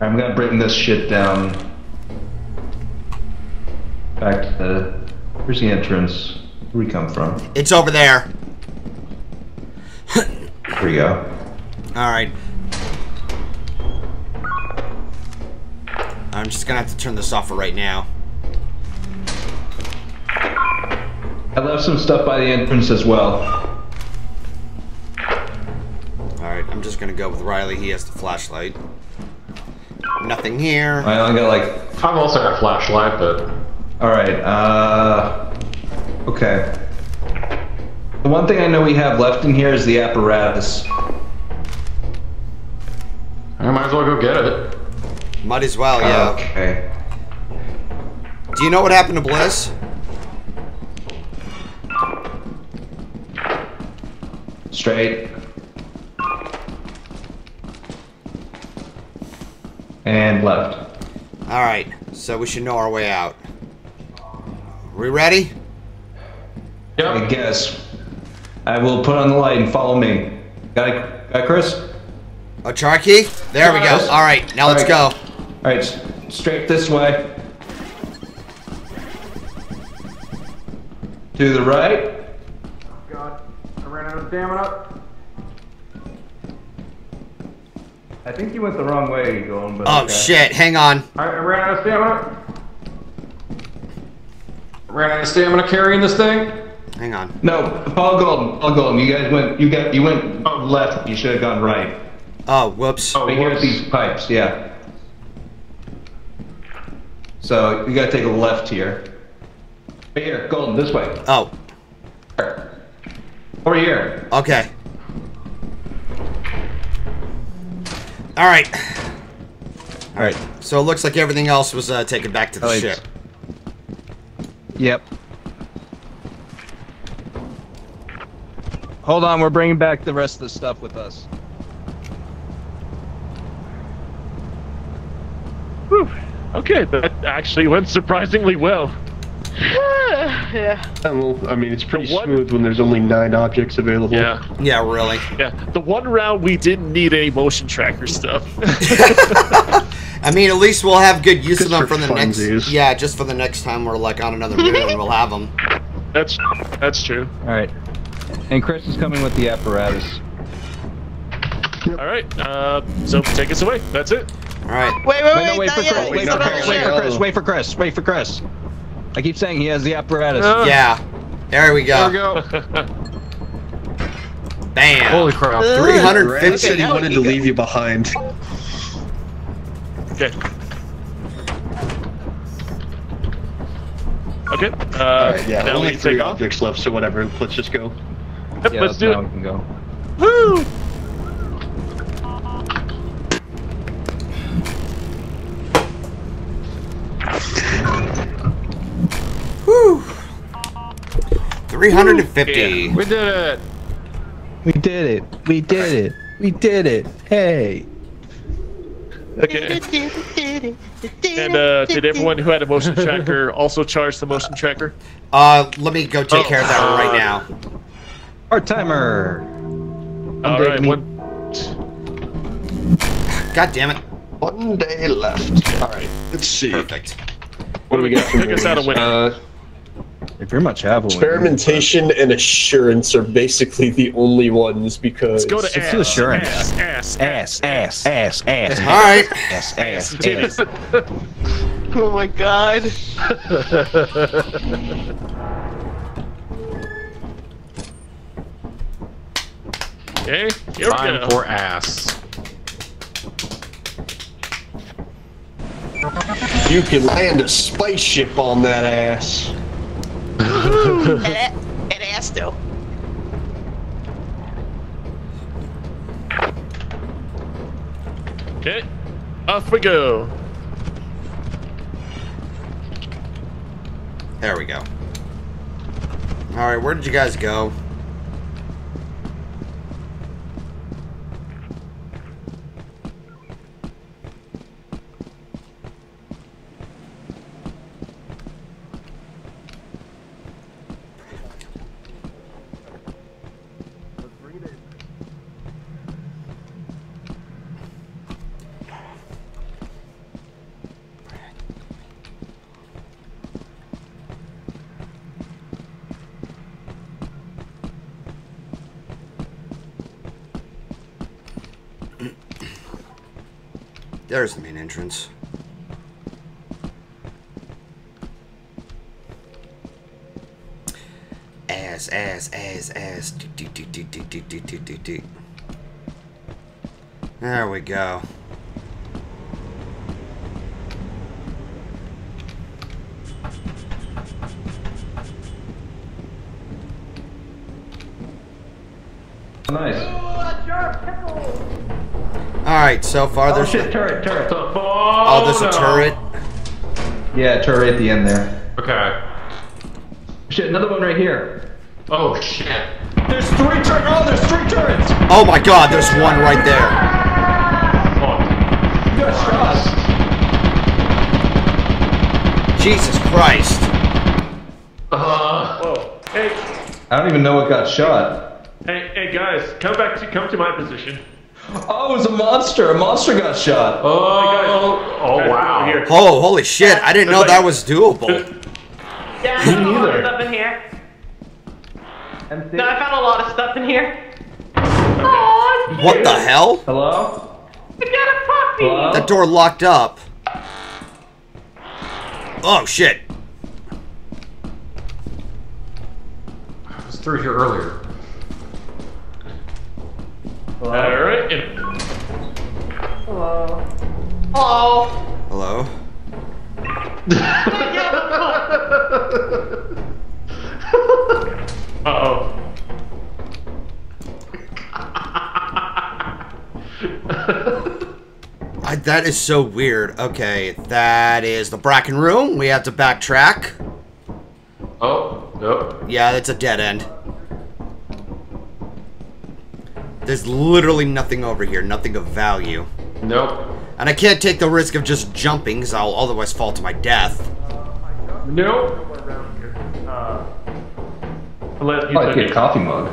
I'm gonna bring this shit down. Back to the. Where's the entrance? Where we come from? It's over there. Here we go. All right. I'm just gonna have to turn this off for right now. I left some stuff by the entrance as well. All right, I'm just gonna go with Riley. He has the flashlight. Nothing here. I only got like. I've also got a flashlight, but All right. Uh. Okay. The one thing I know we have left in here is the apparatus. I might as well go get it. Might as well, yeah. Okay. Do you know what happened to Bliss? Straight. And left. All right, so we should know our way out. We ready? I guess. I will put on the light and follow me. Got it, got it, Chris? Oh, A char key? There we go. All right, now let's All go. Alright, straight this way. To the right. God, I ran out of stamina. I think you went the wrong way going, but Oh okay. shit! Hang on. I, I ran out of stamina. Ran out of stamina carrying this thing. Hang on. No, Paul Golden, Paul Golden, you guys went, you got, you went left, you should have gone right. Oh, whoops. Oh, Right here at whoops. these pipes, yeah. So, you gotta take a left here. Right here, Golden, this way. Oh, Over here. okay. All right. All right. So it looks like everything else was uh, taken back to the Oh, ship. Yep. Hold on, we're bringing back the rest of the stuff with us. Whew. Okay, that actually went surprisingly well. yeah. Well, I mean, it's pretty What? smooth when there's only nine objects available. Yeah, Yeah, really. yeah. The one round we didn't need any motion tracker stuff. I mean, at least we'll have good use of them for for the next. Yeah, just for the next time we're like on another moon, we'll have them. that's that's true. Alright. And Chris is coming with the apparatus. All right, uh, so take us away. That's it. All right. Wait, wait, wait. Wait, no, wait not for yet. Chris, wait Not for yet. Chris, wait for Chris, wait for Chris, wait for Chris. I keep saying he has the apparatus. Uh, Yeah. There we go. There we go. Bam. Holy crap. Uh, Three hundred Brad fifty. said he wanted we to go. leave you behind. Okay. Okay. Uh, Alright, yeah, now only we three take off. objects left, so whatever. Let's just go. Yep, Yeah, let's do now it. we can go. Woo! 350. Yeah. We did it. We did it. We did it. We did it. Hey. Okay. and uh, did everyone who had a motion tracker also charge the motion tracker? Uh, let me go take oh. care of that right uh, now. Part timer. One All right, one. God damn it. One day left. All right. Let's see. Perfect. What do we got? Pick us out a winner. Uh, they pretty much have a winner. Experimentation and assurance are basically the only ones because Let's go to Six ass, assurance. ass, ass, Ass, ass, ass, ass, All right. ass, ass, Titties. ass. Oh my god. Okay. Here we Time go. for ass. You can land a spaceship on that ass. And, and ass though. Okay. Off we go. There we go. All right, where did you guys go? There's the main entrance. Ass, ass, ass, ass. Do, do, do, do, do, do, do, do. There we go. Nice. Alright, so far Oh there's. shit, turret, turret. Oh, there's a turret. Yeah, turret at the end there. Okay. Shit, another one right here. Oh shit. There's three turrets. Oh, there's three turrets. Oh my god, there's one right there. You got shot. Jesus Christ. Uh, Whoa. Hey, I don't even know what got shot. Hey, hey, guys, come back to come to my position. Oh, it was a monster. A monster got shot. oh, oh Guys, wow. here. Oh, holy shit, I didn't know that was doable. Yeah, I Me found a lot neither. of stuff in here. No, I found a lot of stuff in here. Oh, What the hell? Hello? I got a puppy. Hello? That door locked up. Oh shit. I was through here earlier. All right. and- Hello. Hello? Uh-oh. I, that is so weird. Okay, that is the Bracken room. We have to backtrack. Oh, nope. Yeah, that's a dead end. There's literally nothing over here, nothing of value. Nope. And I can't take the risk of just jumping, because I'll otherwise fall to my death. Nope. Uh, let you I get a coffee mug.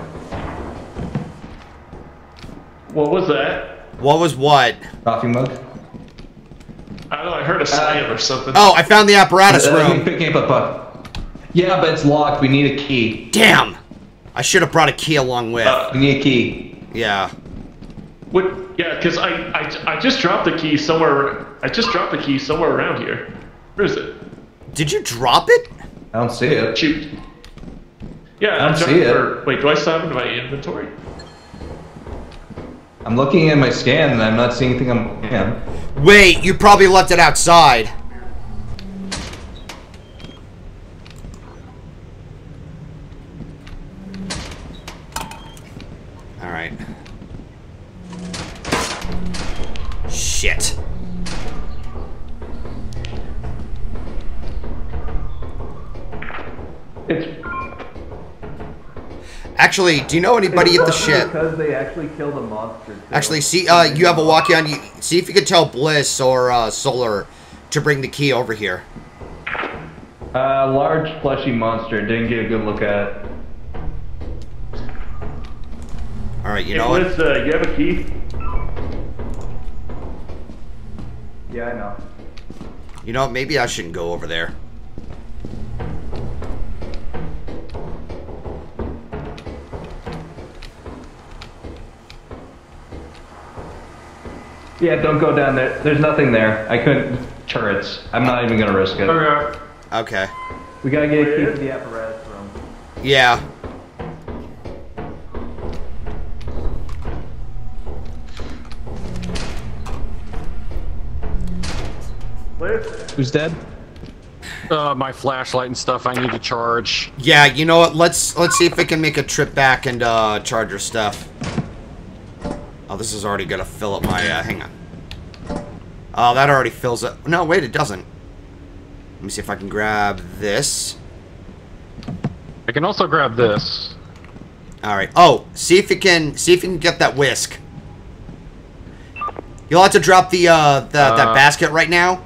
What was that? What was what? Coffee mug. I don't know. I heard a slam or something. Oh, I found the apparatus Uh, room. Picking up a. Yeah, but it's locked. We need a key. Damn! I should have brought a key along with. Uh, We need a key. Yeah. What? Yeah, because I, I I just dropped the key somewhere. I just dropped the key somewhere around here. Where is it? Did you drop it? I don't see it. Shoot. Yeah, I don't dropped see it. for- wait, do I still have it in my inventory? I'm looking at my scan and I'm not seeing anything on scan. Wait, you probably left it outside. Alright. Shit. It's Actually, do you know anybody at the ship? Because they actually killed a monster. too. Actually, see, uh, you have a walkie on. You see if you can tell Bliss or uh, Solar to bring the key over here. Uh, large fleshy monster. Didn't get a good look at. All right, you hey, know what? Liz, uh, you have a key? Yeah, I know. You know? Maybe I shouldn't go over there. Yeah, don't go down there. There's nothing there. I couldn't. Turrets. I'm not even gonna risk it. Okay. Okay. We gotta get a key to the apparatus room. Yeah. Who's dead? Uh, my flashlight and stuff I need to charge. Yeah, you know what? Let's let's see if we can make a trip back and uh, charge our stuff. Oh, this is already gonna fill up my. Uh, hang on. Oh, that already fills up. No, wait, it doesn't. Let me see if I can grab this. I can also grab this. All right. Oh, see if you can see if you can get that whisk. You'll have to drop the uh, the that Uh. basket right now,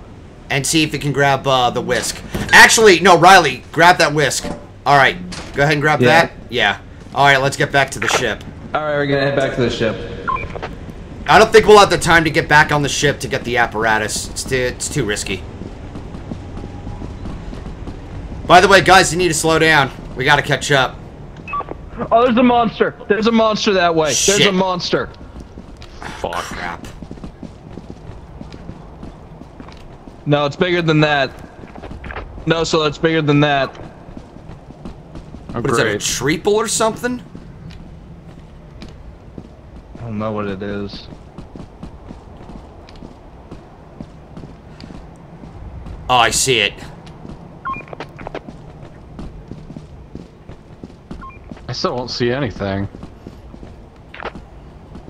and see if you can grab uh, the whisk. Actually, no, Riley, grab that whisk. All right, go ahead and grab Yeah. that. Yeah. All right, let's get back to the ship. Alright, we're gonna head back to the ship. I don't think we'll have the time to get back on the ship to get the apparatus. It's too, it's too risky. By the way, guys, you need to slow down. We gotta catch up. Oh, there's a monster. There's a monster that way. Shit. There's a monster. Fuck. Crap. No, it's bigger than that. No, so it's bigger than that. Oh, What is that, a great. treeple or something? I don't know what it is. Oh, I see it. I still don't see anything.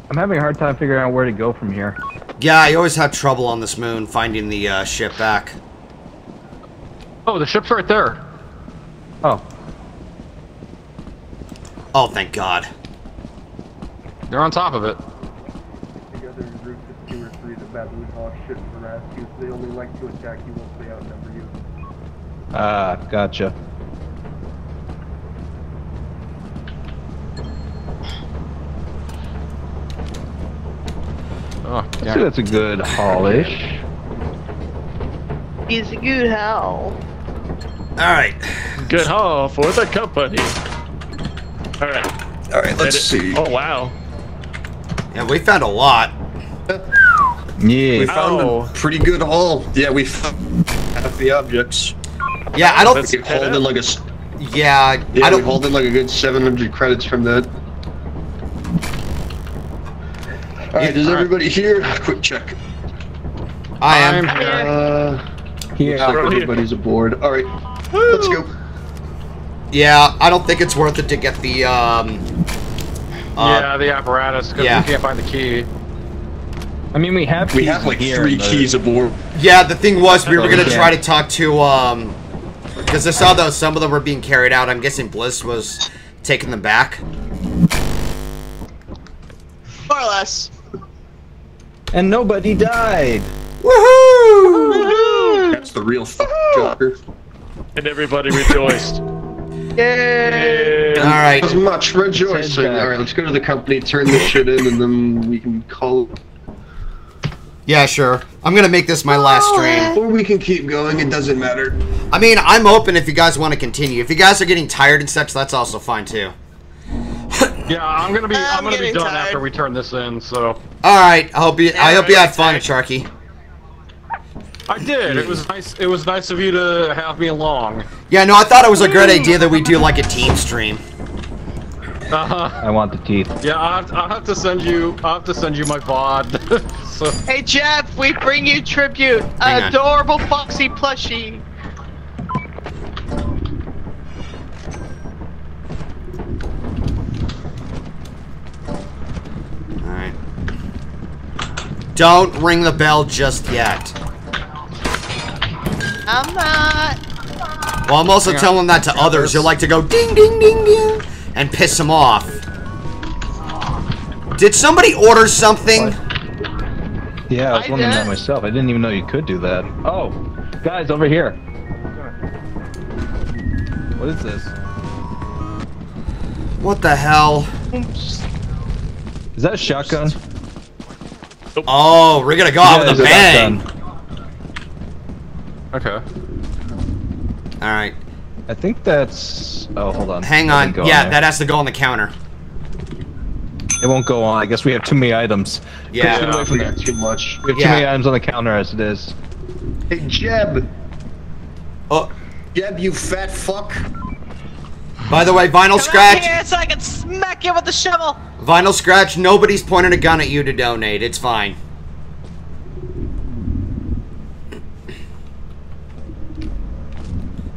I'm having a hard time figuring out where to go from here. Yeah, I always have trouble on this moon finding the uh, ship back. Oh, the ship's right there. Oh, Oh, thank God. They're on top of it. Together in groups of two or three, the baboon hawk shouldn't harass you. They only like to attack you once they outnumber you. ah, gotcha. Oh, I see that's a good haulish. He's a good haul. Alright. Good haul for the company. All right. All right, let's Edit- see. Oh wow. Yeah, we found a lot. yeah. We found Oh. a pretty good haul. Yeah, we found half the objects. Yeah, I don't. Let's- We hauled in like a s- Yeah, yeah, I don't. hauled in like a good 700 credits from that. All right, is everybody here? Quick check. I am. I'm here. Uh, looks like We're here. everybody's aboard. All right, let's go. Yeah, I don't think it's worth it to get the um. Uh, yeah, the apparatus, because yeah. we can't find the key. I mean, we have We have like here, three but- keys aboard. Yeah, the thing was we were gonna try to talk to um, because I saw that some of them were being carried out. I'm guessing Bliss was taking them back. More or less. And nobody died. Woohoo! That's the real fucking joker. And everybody rejoiced. Yay! All right. As much rejoicing. All right, let's go to the company, turn this shit in, and then we can call. Yeah, sure. I'm gonna make this my last stream. Or we can keep going. It doesn't matter. I mean, I'm open if you guys want to continue. If you guys are getting tired and such, that's also fine too. Yeah, I'm gonna be. I'm, I'm gonna be done tired. after we turn this in. So All right. I hope you. I hope you had fun, right. Sharky. I did. It was nice. It was nice of you to have me along. Yeah, no, I thought it was a great idea that we do like a team stream. Uh-huh. I want the teeth. Yeah, I'll have, to, I'll have to send you. I'll have to send you my VOD. so Hey Jeff, we bring you tribute. Hang on. Adorable Foxy plushie. All right. Don't ring the bell just yet. I'm not. Well, I'm also Hang on. telling that to others who like to go ding ding ding ding and piss them off. Did somebody order something? Yeah, I was I wondering did. that myself. I didn't even know you could do that. Oh, guys, over here. What is this? What the hell? Oops. Is that a shotgun? Oh, we're gonna go out Yeah, with a bang. okay. All right, I think that's. Oh, hold on. hang on. go Yeah, there. that has to go on the counter. It won't go on. I guess we have too many items. Yeah. Get away from We there. too much. We have too many items on the counter as it is. Hey, Jeb. Oh, Jeb, you fat fuck. by the way, vinyl Come out scratch. here so I can smack you with the shovel. Vinyl scratch. Nobody's pointing a gun at you to donate. It's fine.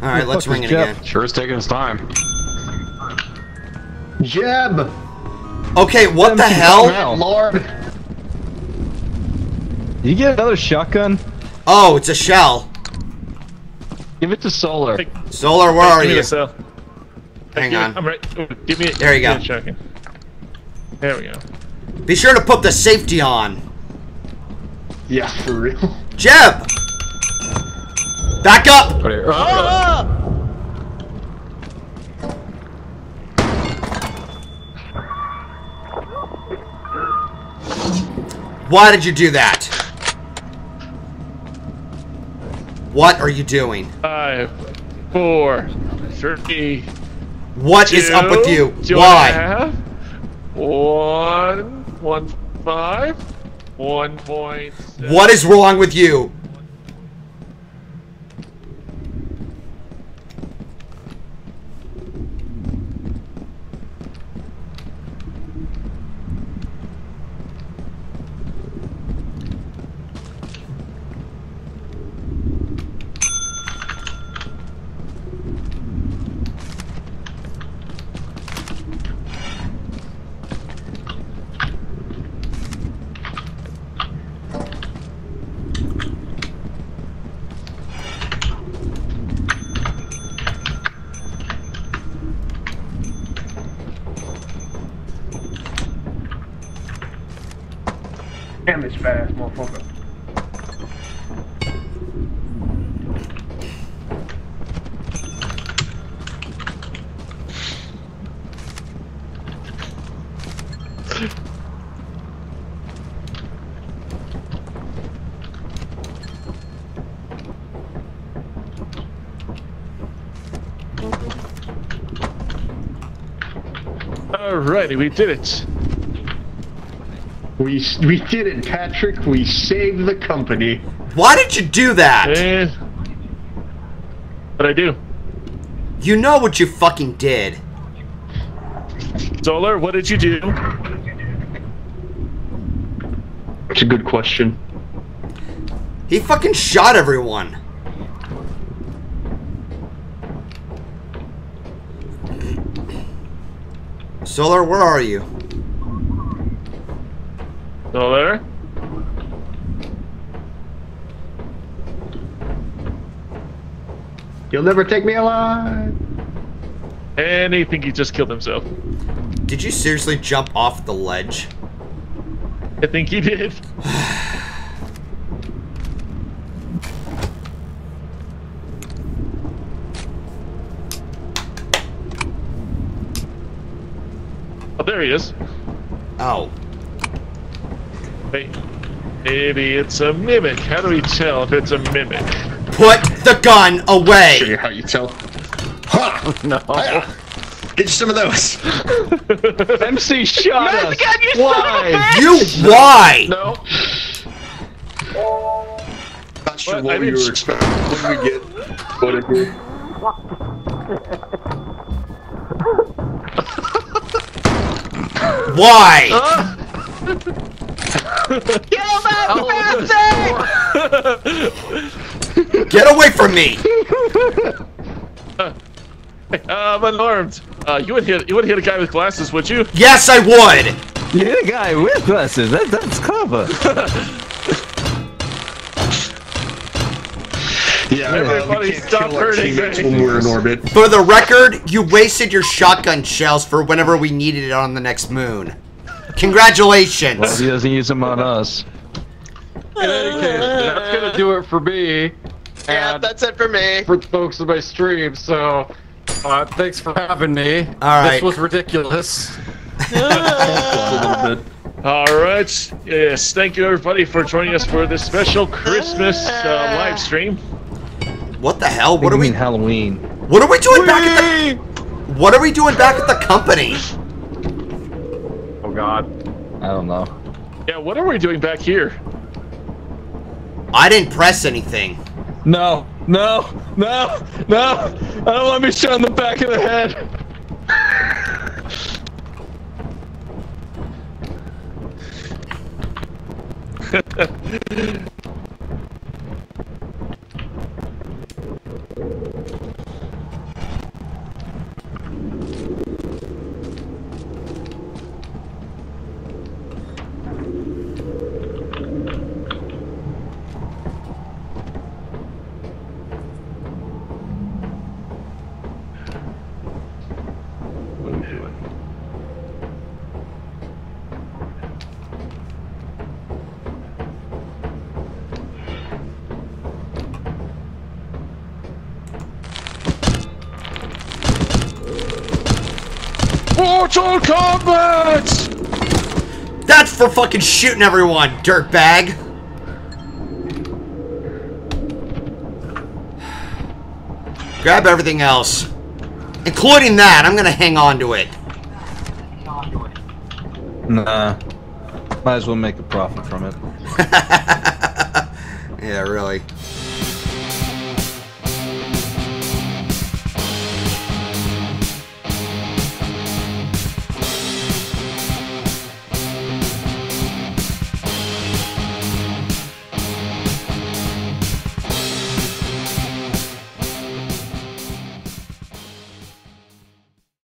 All right, let's ring it Jeff? again. Sure is taking its time. Jeb. Okay, what the Empty hell? Lord. Did you get another shotgun? Oh, it's a shell. Give it to Solar. Solar, where are you? the cell. Hang Give on. I'm right. Give me it. There you give go. Me a shotgun. There we go. Be sure to put the safety on. Yeah, for real. Jeb! Back up! Right here. Oh, Oh! Why did you do that? What are you doing? Five, four, three. What is up with you? two and a Why? One, one five, one point. What is wrong with you? Damn this fat ass motherfucker. Alrighty, we did it. We we did it, Patrick. We saved the company. Why did you do that? Eh, and what I do? You know what you fucking did. Zolar, what did you do? It's a good question. He fucking shot everyone. Solar, where are you? Zolar? You'll never take me alive. And I think he just killed himself. Did you seriously jump off the ledge? I think he did. Oh, there he is. Oh. Wait. Maybe it's a mimic. How do we tell if it's a mimic? Put the gun away! Show away! you how you tell. Ha! No. Hiya. Get you some of those. MC shot us. Why? You why? No. Not sure What? what, I we were expecting. What did we get? What did we? Why? Get away from me! I'm unarmed. Uh, you would hit you would hit a guy with glasses, would you? Yes, I would! You hit a guy with glasses. That, that's clever. Yeah, Everybody we stop kill hurting me. when we're in orbit. For the record, you wasted your shotgun shells for whenever we needed it on the next moon. Congratulations! he doesn't use them on us. In any case, that's gonna do it for me. Yeah, And that's it for me. for the folks in my stream. So, uh, thanks for having me. All right. This was ridiculous. All right. Yes. Thank you everybody for joining us for this special Christmas uh, live stream. What the hell? What What do we mean Halloween? What are we doing back at the What are we doing back at the company? God. I don't know. Yeah. What are we doing back here? I didn't press anything. No, no, no, no! I don't want to be shot in the back of the head. Mortal Kombat! That's for fucking shooting everyone, dirtbag. Grab everything else. Including that, I'm gonna hang on to it. Nah. Might as well make a profit from it. yeah, really.